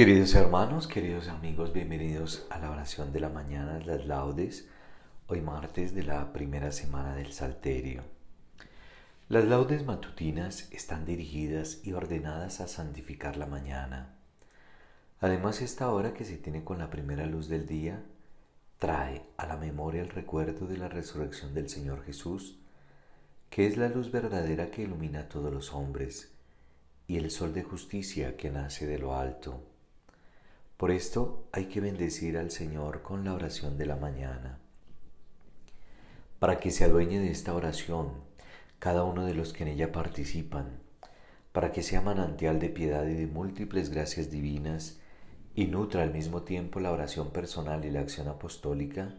Queridos hermanos, queridos amigos, bienvenidos a la oración de la mañana las laudes, hoy martes de la primera semana del Salterio. Las laudes matutinas están dirigidas y ordenadas a santificar la mañana. Además, esta hora que se tiene con la primera luz del día trae a la memoria el recuerdo de la resurrección del Señor Jesús, que es la luz verdadera que ilumina a todos los hombres, y el sol de justicia que nace de lo alto. Por esto hay que bendecir al Señor con la oración de la mañana. Para que se adueñe de esta oración cada uno de los que en ella participan, para que sea manantial de piedad y de múltiples gracias divinas, y nutra al mismo tiempo la oración personal y la acción apostólica,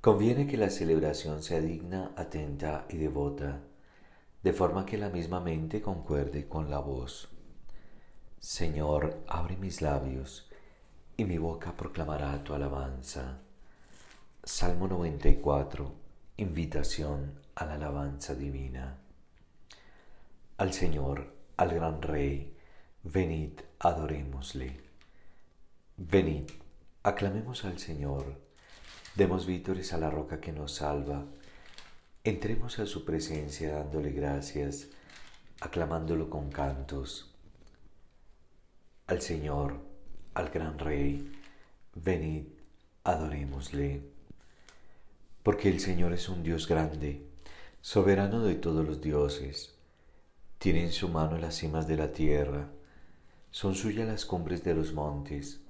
conviene que la celebración sea digna, atenta y devota, de forma que la misma mente concuerde con la voz. Señor, abre mis labios, y mi boca proclamará tu alabanza. Salmo 94. Invitación a la alabanza divina. Al Señor, al gran Rey, venid, adorémosle. Venid, aclamemos al Señor, demos vítores a la roca que nos salva, entremos a su presencia dándole gracias, aclamándolo con cantos. Al Señor, al gran Rey, venid, adorémosle. Porque el Señor es un Dios grande, soberano de todos los dioses. Tiene en su mano las cimas de la tierra, son suyas las cumbres de los montes.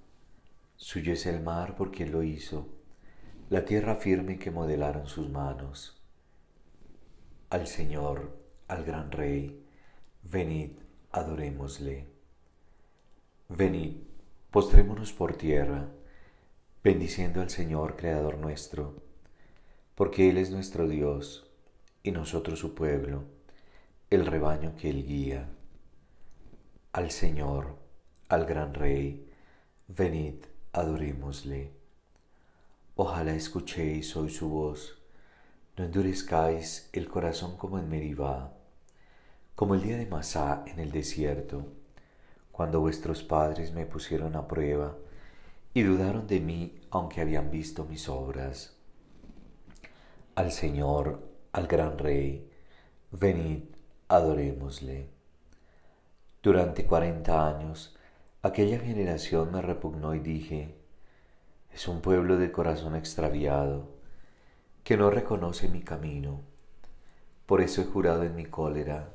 Suyo es el mar porque lo hizo, la tierra firme que modelaron sus manos. Al Señor, al gran Rey, venid, adorémosle. Venid, Postrémonos por tierra, bendiciendo al Señor, Creador nuestro, porque Él es nuestro Dios y nosotros su pueblo, el rebaño que Él guía. Al Señor, al gran Rey, venid, adorémosle. Ojalá escuchéis hoy su voz, no endurezcáis el corazón como en Meribá, como el día de Masá en el desierto cuando vuestros padres me pusieron a prueba y dudaron de mí aunque habían visto mis obras. Al Señor, al gran Rey, venid, adorémosle. Durante cuarenta años, aquella generación me repugnó y dije, es un pueblo de corazón extraviado, que no reconoce mi camino. Por eso he jurado en mi cólera,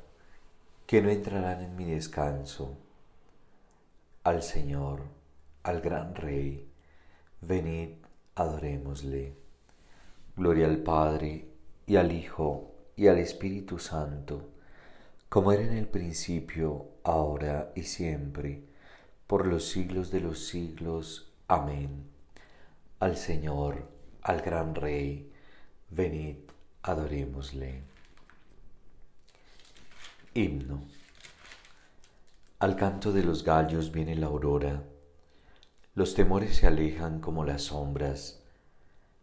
que no entrarán en mi descanso al Señor, al gran Rey, venid, adorémosle. Gloria al Padre, y al Hijo, y al Espíritu Santo, como era en el principio, ahora y siempre, por los siglos de los siglos. Amén. Al Señor, al gran Rey, venid, adorémosle. Himno. Al canto de los gallos viene la aurora, los temores se alejan como las sombras.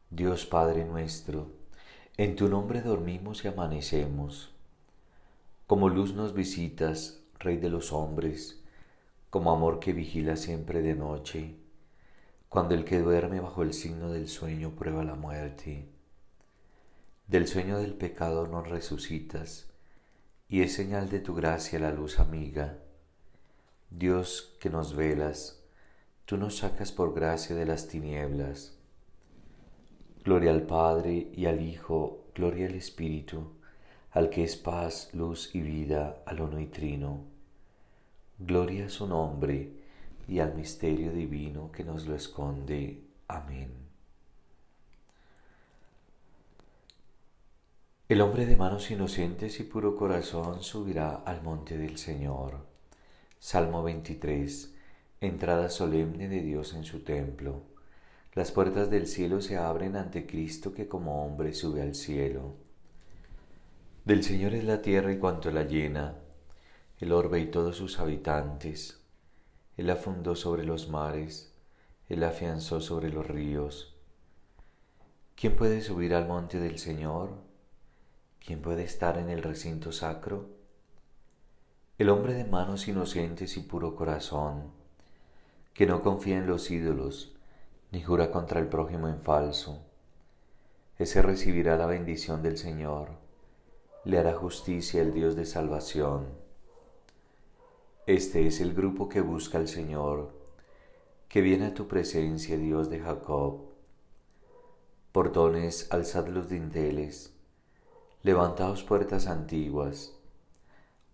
Dios Padre nuestro, en tu nombre dormimos y amanecemos. Como luz nos visitas, Rey de los hombres, como amor que vigila siempre de noche, cuando el que duerme bajo el signo del sueño prueba la muerte. Del sueño del pecado nos resucitas, y es señal de tu gracia la luz amiga Dios que nos velas, tú nos sacas por gracia de las tinieblas. Gloria al Padre y al Hijo, gloria al Espíritu, al que es paz, luz y vida, al uno y trino. Gloria a su nombre y al misterio divino que nos lo esconde. Amén. El hombre de manos inocentes y puro corazón subirá al monte del Señor. Salmo 23. Entrada solemne de Dios en su templo. Las puertas del cielo se abren ante Cristo que como hombre sube al cielo. Del Señor es la tierra y cuanto la llena, el orbe y todos sus habitantes. Él la fundó sobre los mares, Él afianzó sobre los ríos. ¿Quién puede subir al monte del Señor? ¿Quién puede estar en el recinto sacro? El hombre de manos inocentes y puro corazón, que no confía en los ídolos, ni jura contra el prójimo en falso. Ese recibirá la bendición del Señor, le hará justicia el Dios de salvación. Este es el grupo que busca al Señor, que viene a tu presencia, Dios de Jacob. Portones, alzad los dinteles, levantaos puertas antiguas,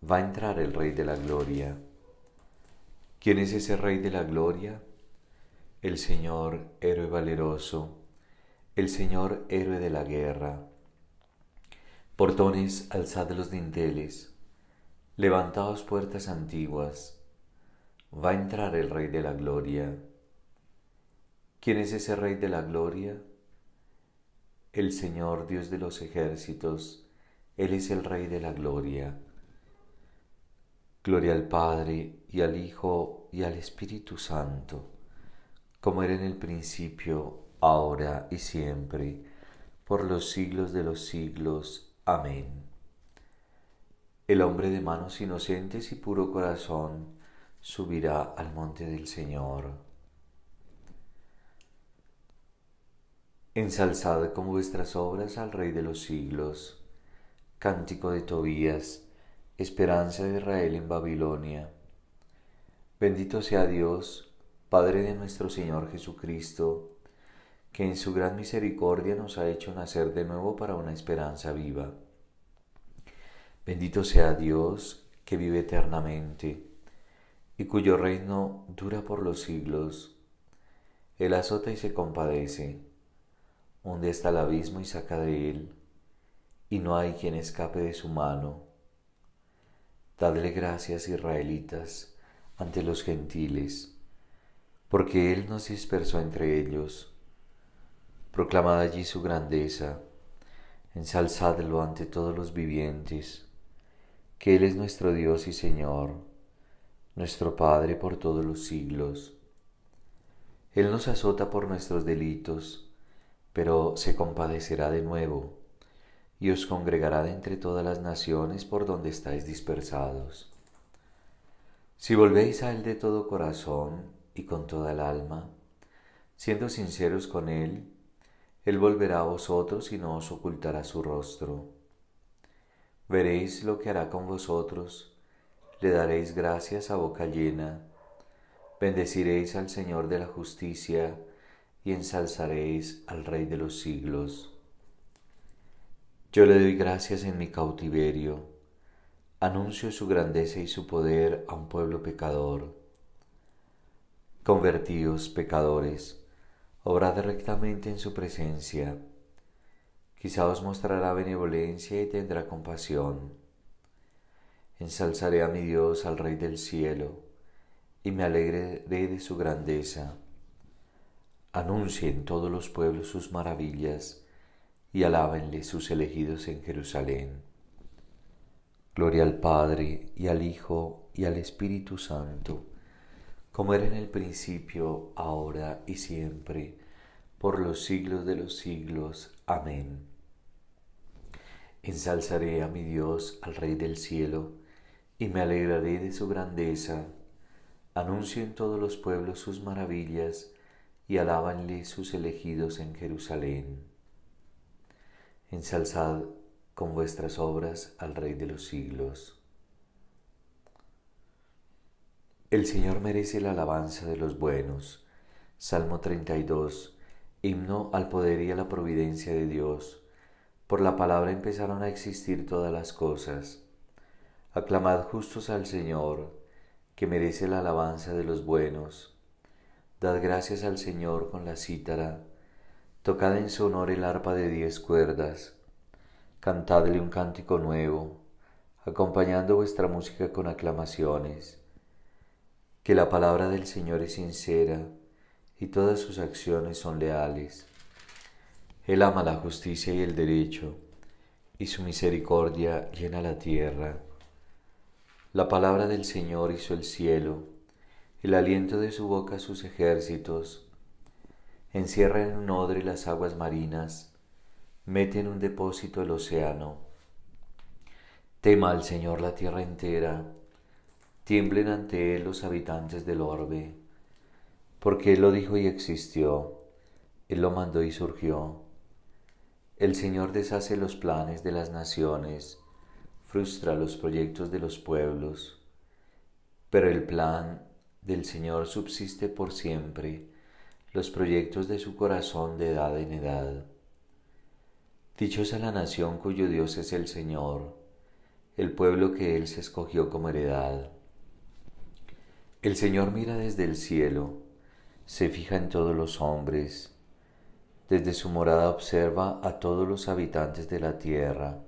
va a entrar el Rey de la Gloria. ¿Quién es ese Rey de la Gloria? El Señor, héroe valeroso, el Señor, héroe de la guerra. Portones, alzad los dinteles, levantaos puertas antiguas, va a entrar el Rey de la Gloria. ¿Quién es ese Rey de la Gloria? El Señor, Dios de los ejércitos, Él es el Rey de la Gloria. Gloria al Padre y al Hijo y al Espíritu Santo, como era en el principio, ahora y siempre, por los siglos de los siglos. Amén. El hombre de manos inocentes y puro corazón subirá al monte del Señor. Ensalzad con vuestras obras al Rey de los siglos. Cántico de Tobías esperanza de Israel en Babilonia. Bendito sea Dios, Padre de nuestro Señor Jesucristo, que en su gran misericordia nos ha hecho nacer de nuevo para una esperanza viva. Bendito sea Dios, que vive eternamente, y cuyo reino dura por los siglos. Él azota y se compadece, hunde hasta el abismo y saca de él, y no hay quien escape de su mano Dadle gracias, israelitas, ante los gentiles, porque Él nos dispersó entre ellos. Proclamad allí su grandeza, ensalzadlo ante todos los vivientes, que Él es nuestro Dios y Señor, nuestro Padre por todos los siglos. Él nos azota por nuestros delitos, pero se compadecerá de nuevo y os congregará de entre todas las naciones por donde estáis dispersados. Si volvéis a Él de todo corazón y con toda el alma, siendo sinceros con Él, Él volverá a vosotros y no os ocultará su rostro. Veréis lo que hará con vosotros, le daréis gracias a boca llena, bendeciréis al Señor de la justicia y ensalzaréis al Rey de los siglos. Yo le doy gracias en mi cautiverio, anuncio su grandeza y su poder a un pueblo pecador. Convertíos, pecadores, obrad rectamente en su presencia. Quizá os mostrará benevolencia y tendrá compasión. Ensalzaré a mi Dios, al Rey del cielo, y me alegraré de su grandeza. Anuncien todos los pueblos sus maravillas y alábenle sus elegidos en Jerusalén. Gloria al Padre y al Hijo y al Espíritu Santo, como era en el principio, ahora y siempre, por los siglos de los siglos. Amén. Ensalzaré a mi Dios, al Rey del cielo, y me alegraré de su grandeza. Anuncio en todos los pueblos sus maravillas, y alábanle sus elegidos en Jerusalén ensalzad con vuestras obras al Rey de los siglos. El Señor merece la alabanza de los buenos. Salmo 32. Himno al poder y a la providencia de Dios. Por la palabra empezaron a existir todas las cosas. Aclamad justos al Señor, que merece la alabanza de los buenos. Dad gracias al Señor con la cítara Tocad en su honor el arpa de diez cuerdas, cantadle un cántico nuevo, acompañando vuestra música con aclamaciones. Que la palabra del Señor es sincera y todas sus acciones son leales. Él ama la justicia y el derecho, y su misericordia llena la tierra. La palabra del Señor hizo el cielo, el aliento de su boca sus ejércitos encierra en un odre las aguas marinas, mete en un depósito el océano. Tema al Señor la tierra entera, tiemblen ante Él los habitantes del orbe. porque Él lo dijo y existió, Él lo mandó y surgió. El Señor deshace los planes de las naciones, frustra los proyectos de los pueblos, pero el plan del Señor subsiste por siempre, los proyectos de su corazón de edad en edad. Dichosa la nación cuyo Dios es el Señor, el pueblo que Él se escogió como heredad. El Señor mira desde el cielo, se fija en todos los hombres, desde su morada observa a todos los habitantes de la tierra.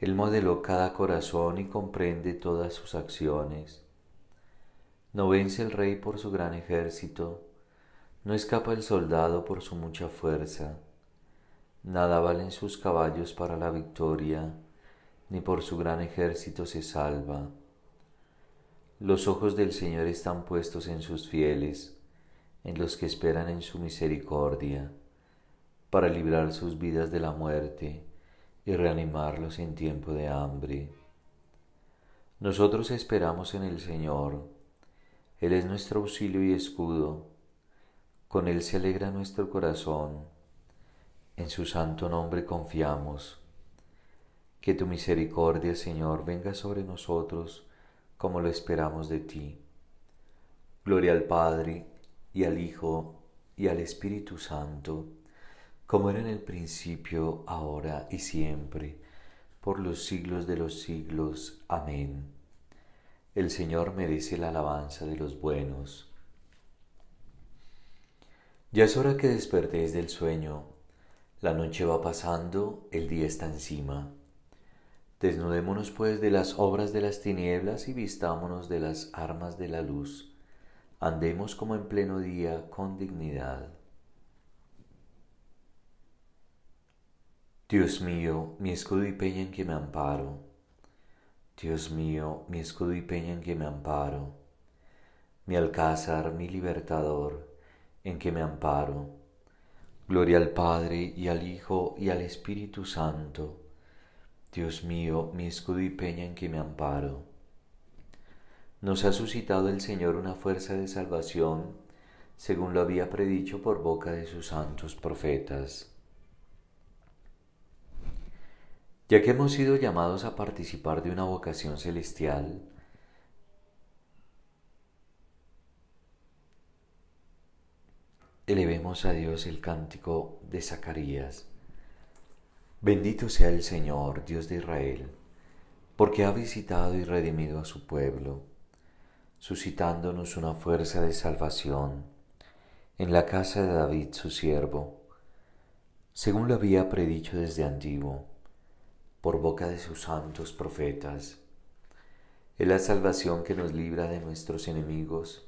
Él modeló cada corazón y comprende todas sus acciones. No vence el rey por su gran ejército, no escapa el soldado por su mucha fuerza. Nada valen sus caballos para la victoria, ni por su gran ejército se salva. Los ojos del Señor están puestos en sus fieles, en los que esperan en su misericordia, para librar sus vidas de la muerte y reanimarlos en tiempo de hambre. Nosotros esperamos en el Señor, Él es nuestro auxilio y escudo, con Él se alegra nuestro corazón, en su santo nombre confiamos. Que tu misericordia, Señor, venga sobre nosotros como lo esperamos de ti. Gloria al Padre, y al Hijo, y al Espíritu Santo, como era en el principio, ahora y siempre, por los siglos de los siglos. Amén. El Señor merece la alabanza de los buenos. Ya es hora que despertéis del sueño. La noche va pasando, el día está encima. Desnudémonos pues de las obras de las tinieblas y vistámonos de las armas de la luz. Andemos como en pleno día con dignidad. Dios mío, mi escudo y peña en que me amparo. Dios mío, mi escudo y peña en que me amparo. Mi alcázar, mi libertador, en que me amparo. Gloria al Padre y al Hijo y al Espíritu Santo Dios mío, mi escudo y peña en que me amparo. Nos ha suscitado el Señor una fuerza de salvación, según lo había predicho por boca de sus santos profetas. Ya que hemos sido llamados a participar de una vocación celestial, elevemos a Dios el cántico de Zacarías. Bendito sea el Señor, Dios de Israel, porque ha visitado y redimido a su pueblo, suscitándonos una fuerza de salvación en la casa de David su siervo, según lo había predicho desde antiguo, por boca de sus santos profetas. Es la salvación que nos libra de nuestros enemigos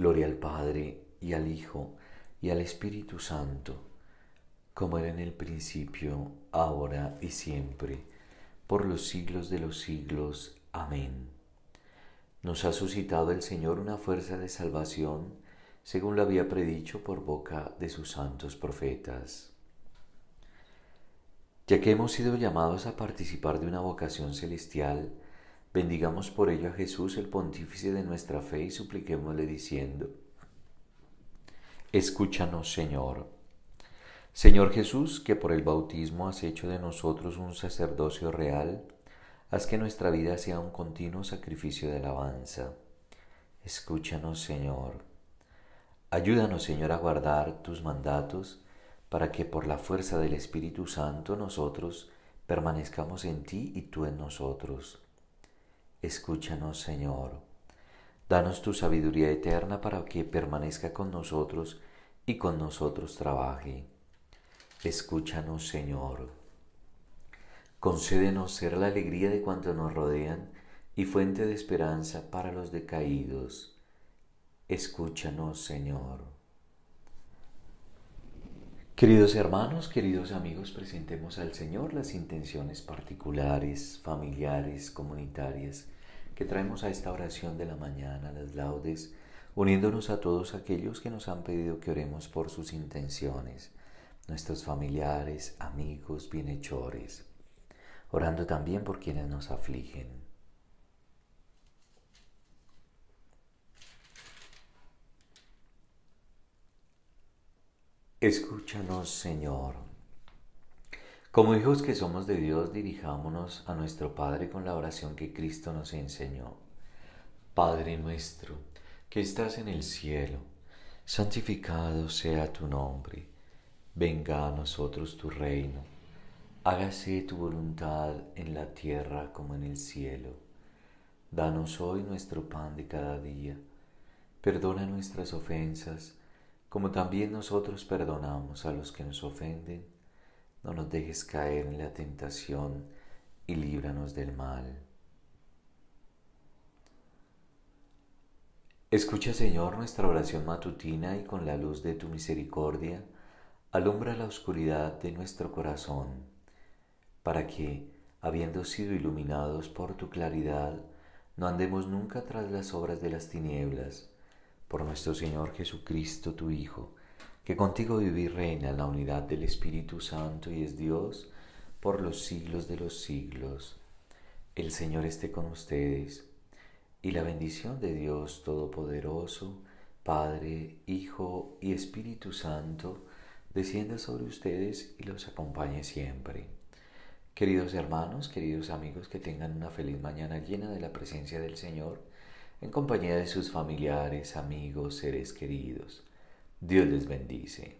Gloria al Padre y al Hijo y al Espíritu Santo, como era en el principio, ahora y siempre, por los siglos de los siglos. Amén. Nos ha suscitado el Señor una fuerza de salvación, según lo había predicho por boca de sus santos profetas. Ya que hemos sido llamados a participar de una vocación celestial, bendigamos por ello a Jesús, el pontífice de nuestra fe, y supliquémosle diciendo, Escúchanos, Señor. Señor Jesús, que por el bautismo has hecho de nosotros un sacerdocio real, haz que nuestra vida sea un continuo sacrificio de alabanza. Escúchanos, Señor. Ayúdanos, Señor, a guardar tus mandatos, para que por la fuerza del Espíritu Santo nosotros permanezcamos en ti y tú en nosotros. Escúchanos, Señor. Danos tu sabiduría eterna para que permanezca con nosotros y con nosotros trabaje. Escúchanos, Señor. Concédenos ser la alegría de cuantos nos rodean y fuente de esperanza para los decaídos. Escúchanos, Señor. Queridos hermanos, queridos amigos, presentemos al Señor las intenciones particulares, familiares, comunitarias que traemos a esta oración de la mañana, las laudes, uniéndonos a todos aquellos que nos han pedido que oremos por sus intenciones, nuestros familiares, amigos, bienhechores, orando también por quienes nos afligen. Escúchanos, Señor. Como hijos que somos de Dios, dirijámonos a nuestro Padre con la oración que Cristo nos enseñó. Padre nuestro, que estás en el cielo, santificado sea tu nombre. Venga a nosotros tu reino. Hágase tu voluntad en la tierra como en el cielo. Danos hoy nuestro pan de cada día. Perdona nuestras ofensas como también nosotros perdonamos a los que nos ofenden, no nos dejes caer en la tentación y líbranos del mal. Escucha, Señor, nuestra oración matutina y con la luz de tu misericordia, alumbra la oscuridad de nuestro corazón, para que, habiendo sido iluminados por tu claridad, no andemos nunca tras las obras de las tinieblas, por nuestro Señor Jesucristo, tu Hijo, que contigo vive y reina en la unidad del Espíritu Santo y es Dios por los siglos de los siglos. El Señor esté con ustedes, y la bendición de Dios Todopoderoso, Padre, Hijo y Espíritu Santo, descienda sobre ustedes y los acompañe siempre. Queridos hermanos, queridos amigos, que tengan una feliz mañana llena de la presencia del Señor en compañía de sus familiares, amigos, seres queridos. Dios les bendice.